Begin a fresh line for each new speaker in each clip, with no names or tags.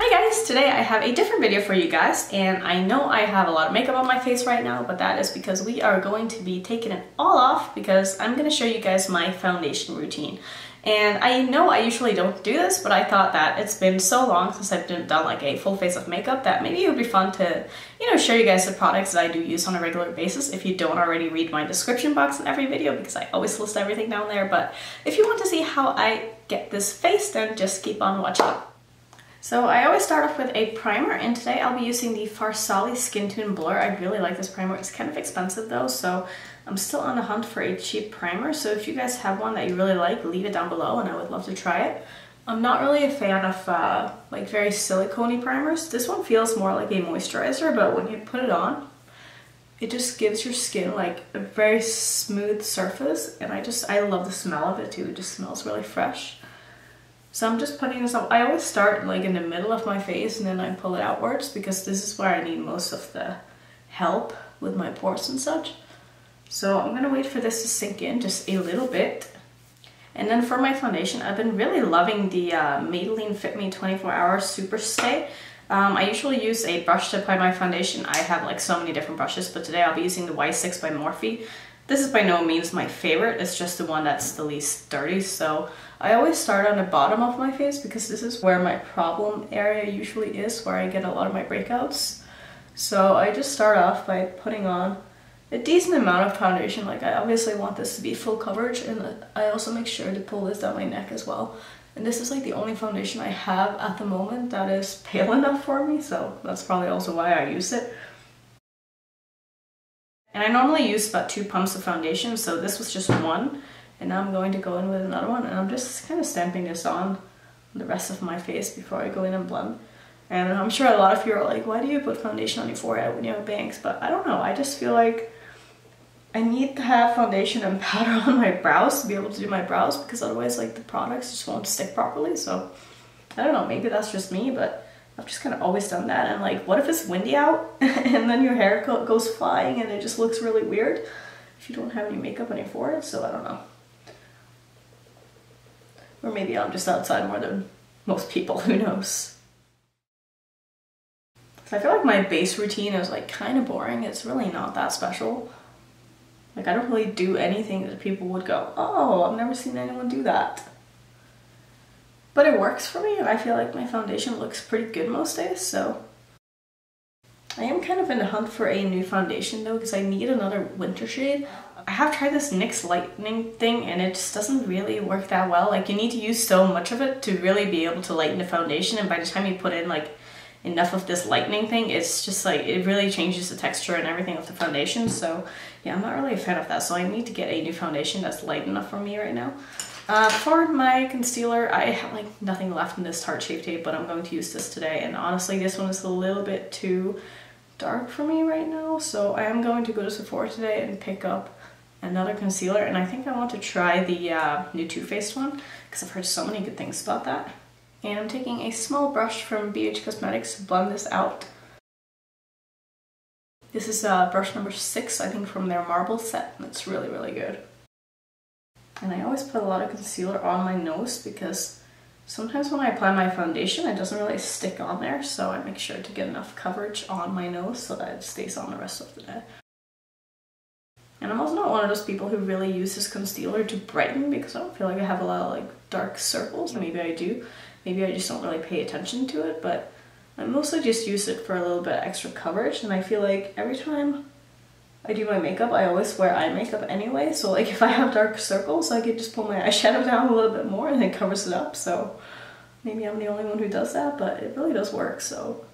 Hi guys, today I have a different video for you guys and I know I have a lot of makeup on my face right now but that is because we are going to be taking it all off because I'm going to show you guys my foundation routine. And I know I usually don't do this, but I thought that it's been so long since I've done like a full face of makeup that maybe it would be fun to, you know, show you guys the products that I do use on a regular basis if you don't already read my description box in every video because I always list everything down there. But if you want to see how I get this face, then just keep on watching. So I always start off with a primer and today I'll be using the Farsali Skin Tune Blur. I really like this primer. It's kind of expensive though, so I'm still on the hunt for a cheap primer. So if you guys have one that you really like, leave it down below and I would love to try it. I'm not really a fan of uh, like very silicone primers. This one feels more like a moisturizer, but when you put it on, it just gives your skin like a very smooth surface and I just, I love the smell of it too. It just smells really fresh. So I'm just putting this up. I always start like in the middle of my face and then I pull it outwards because this is where I need most of the help with my pores and such. So I'm gonna wait for this to sink in just a little bit. And then for my foundation, I've been really loving the uh, Maybelline Fit Me 24 Hour Super Stay. Um, I usually use a brush to apply my foundation. I have like so many different brushes, but today I'll be using the Y6 by Morphe. This is by no means my favorite, it's just the one that's the least dirty, so I always start on the bottom of my face because this is where my problem area usually is, where I get a lot of my breakouts. So I just start off by putting on a decent amount of foundation. Like I obviously want this to be full coverage and I also make sure to pull this down my neck as well. And this is like the only foundation I have at the moment that is pale enough for me, so that's probably also why I use it. And I normally use about two pumps of foundation, so this was just one. And now I'm going to go in with another one and I'm just kind of stamping this on the rest of my face before I go in and blend. And I'm sure a lot of you are like, why do you put foundation on your forehead when you have bangs? But I don't know, I just feel like I need to have foundation and powder on my brows to be able to do my brows because otherwise like the products just won't stick properly. So I don't know, maybe that's just me, but I've just kind of always done that. And like, what if it's windy out and then your hair goes flying and it just looks really weird if you don't have any makeup on your forehead? So I don't know. Or maybe I'm just outside more than most people, who knows. So I feel like my base routine is like kind of boring. It's really not that special. Like I don't really do anything that people would go, oh, I've never seen anyone do that. But it works for me and I feel like my foundation looks pretty good most days, so. I am kind of in the hunt for a new foundation though because I need another winter shade. I have tried this NYX lightening thing and it just doesn't really work that well. Like you need to use so much of it to really be able to lighten the foundation and by the time you put in like enough of this lightening thing, it's just like, it really changes the texture and everything of the foundation. So yeah, I'm not really a fan of that. So I need to get a new foundation that's light enough for me right now. Uh, for my concealer, I have like nothing left in this Tarte Shape Tape, but I'm going to use this today. And honestly, this one is a little bit too dark for me right now. So I am going to go to Sephora today and pick up another concealer. And I think I want to try the uh, new Too Faced one because I've heard so many good things about that. And I'm taking a small brush from BH Cosmetics to blend this out. This is uh, brush number six, I think from their marble set, and it's really, really good. And I always put a lot of concealer on my nose because sometimes when I apply my foundation, it doesn't really stick on there, so I make sure to get enough coverage on my nose so that it stays on the rest of the day. And I'm also not one of those people who really uses concealer to brighten because I don't feel like I have a lot of like dark circles. Maybe I do. Maybe I just don't really pay attention to it, but I mostly just use it for a little bit extra coverage and I feel like every time I do my makeup, I always wear eye makeup anyway, so like if I have dark circles, I could just pull my eyeshadow down a little bit more and it covers it up, so maybe I'm the only one who does that, but it really does work, so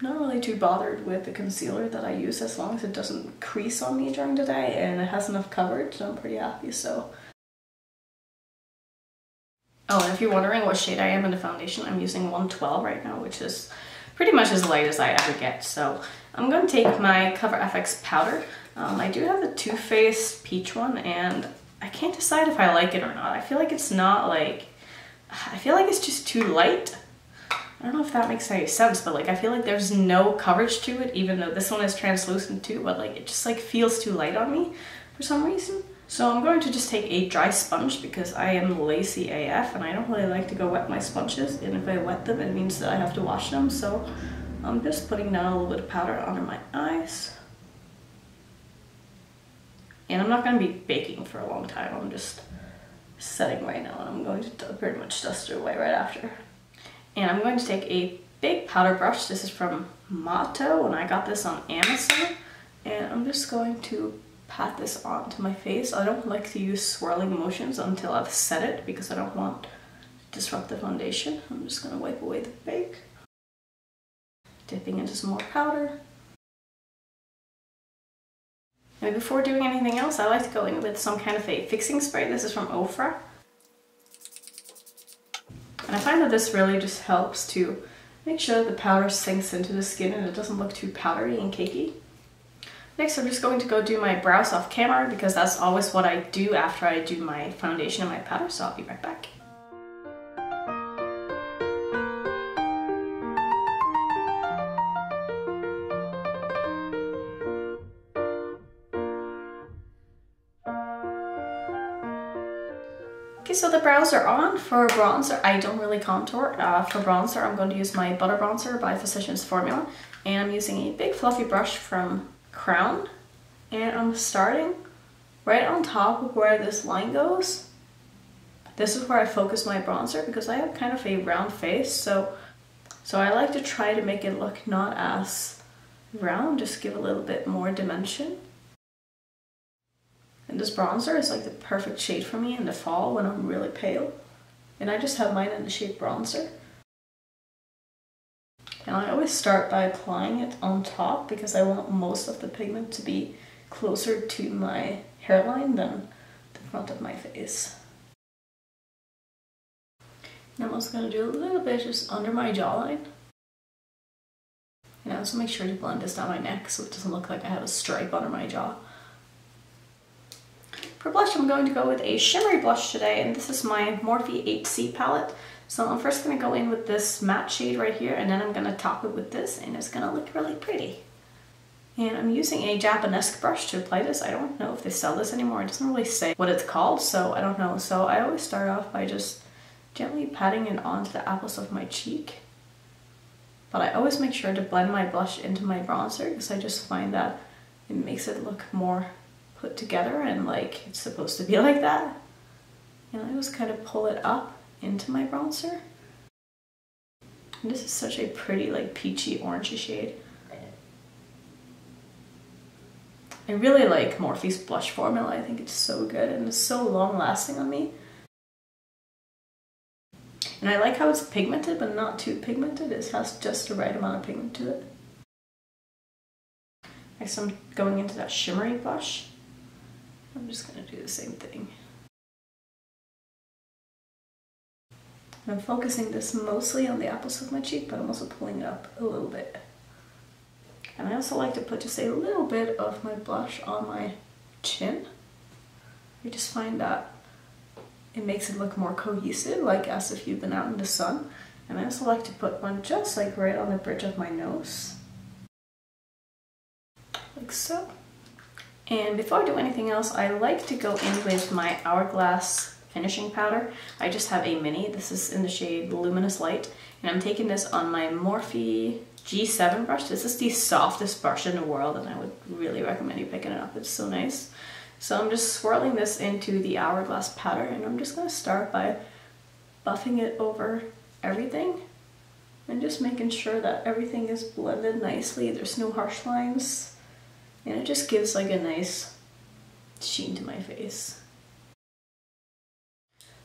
I'm not really too bothered with the concealer that I use as long as it doesn't crease on me during the day and it has enough coverage, I'm pretty happy, so Oh, and if you're wondering what shade I am in the foundation, I'm using 112 right now, which is pretty much as light as I ever get. So I'm going to take my Cover FX powder. Um, I do have the Too Faced peach one, and I can't decide if I like it or not. I feel like it's not like, I feel like it's just too light. I don't know if that makes any sense, but like I feel like there's no coverage to it, even though this one is translucent too, but like it just like feels too light on me for some reason. So I'm going to just take a dry sponge because I am lazy AF and I don't really like to go wet my sponges. And if I wet them it means that I have to wash them. So I'm just putting down a little bit of powder under my eyes. And I'm not going to be baking for a long time, I'm just setting right now and I'm going to pretty much dust it away right after. And I'm going to take a big powder brush, this is from Mato and I got this on Amazon. And I'm just going to pat this onto my face. I don't like to use swirling motions until I've set it because I don't want to disrupt the foundation. I'm just going to wipe away the bake. Dipping into some more powder. Now before doing anything else, I like to go in with some kind of a fixing spray. This is from Ofra. And I find that this really just helps to make sure the powder sinks into the skin and it doesn't look too powdery and cakey. Next, I'm just going to go do my brows off camera because that's always what I do after I do my foundation and my powder, so I'll be right back. Okay, so the brows are on. For bronzer, I don't really contour. Uh, for bronzer, I'm going to use my Butter Bronzer by Physicians Formula. And I'm using a big fluffy brush from crown and I'm starting right on top of where this line goes. This is where I focus my bronzer because I have kind of a round face so so I like to try to make it look not as round, just give a little bit more dimension. And this bronzer is like the perfect shade for me in the fall when I'm really pale. And I just have mine in the shade bronzer. I always start by applying it on top because I want most of the pigment to be closer to my hairline than the front of my face. I'm also going to do a little bit just under my jawline. And I also make sure to blend this down my neck so it doesn't look like I have a stripe under my jaw. For blush, I'm going to go with a shimmery blush today, and this is my Morphe 8C palette. So I'm first going to go in with this matte shade right here and then I'm going to top it with this and it's going to look really pretty. And I'm using a Japanese brush to apply this. I don't know if they sell this anymore. It doesn't really say what it's called, so I don't know. So I always start off by just gently patting it onto the apples of my cheek. But I always make sure to blend my blush into my bronzer because I just find that it makes it look more put together and like it's supposed to be like that. And I just kind of pull it up into my bronzer. And this is such a pretty like peachy orangey shade. I really like Morphe's blush formula. I think it's so good and it's so long lasting on me. And I like how it's pigmented but not too pigmented. It has just the right amount of pigment to it. Next I'm going into that shimmery blush. I'm just going to do the same thing. I'm focusing this mostly on the apples of my cheek, but I'm also pulling it up a little bit. And I also like to put just a little bit of my blush on my chin. I just find that it makes it look more cohesive, like as if you've been out in the sun. And I also like to put one just like right on the bridge of my nose. Like so. And before I do anything else, I like to go in with my Hourglass finishing powder. I just have a mini. This is in the shade Luminous Light. And I'm taking this on my Morphe G7 brush. This is the softest brush in the world and I would really recommend you picking it up. It's so nice. So I'm just swirling this into the Hourglass powder and I'm just going to start by buffing it over everything and just making sure that everything is blended nicely. There's no harsh lines and it just gives like a nice sheen to my face.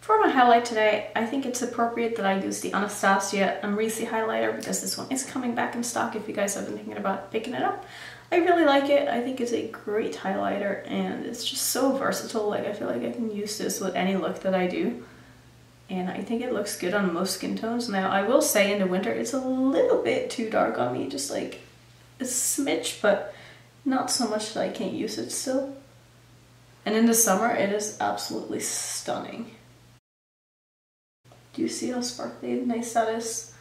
For my highlight today, I think it's appropriate that I use the Anastasia Amrezy highlighter because this one is coming back in stock if you guys have been thinking about picking it up. I really like it. I think it's a great highlighter and it's just so versatile. Like I feel like I can use this with any look that I do. And I think it looks good on most skin tones. Now I will say in the winter it's a little bit too dark on me, just like a smidge, but not so much that I can't use it still. And in the summer it is absolutely stunning. Do you see how sparkly and nice that is?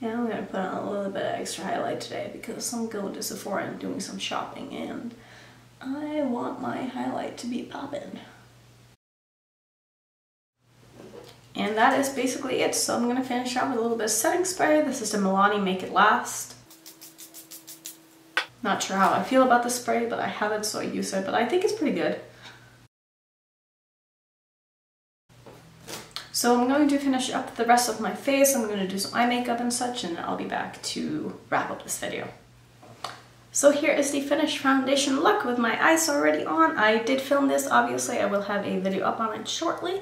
Yeah, I'm gonna put on a little bit of extra highlight today because I'm going to Sephora and doing some shopping and I want my highlight to be popping. And that is basically it. So I'm to finish out with a little bit of setting spray. This is the Milani Make It Last. Not sure how I feel about the spray, but I have it so I use it, but I think it's pretty good. So I'm going to finish up the rest of my face. I'm going to do some eye makeup and such, and I'll be back to wrap up this video. So here is the finished foundation look with my eyes already on. I did film this, obviously I will have a video up on it shortly.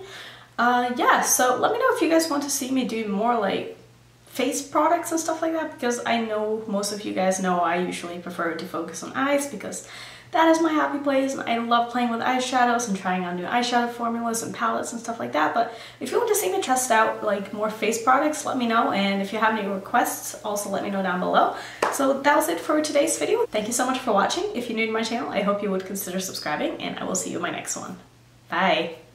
Uh, yeah, so let me know if you guys want to see me do more like face products and stuff like that because I know most of you guys know I usually prefer to focus on eyes because that is my happy place and I love playing with eyeshadows and trying on new eyeshadow formulas and palettes and stuff like that but if you want to see me test out like more face products let me know and if you have any requests also let me know down below. So that was it for today's video. Thank you so much for watching. If you're new to my channel I hope you would consider subscribing and I will see you in my next one. Bye!